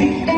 you.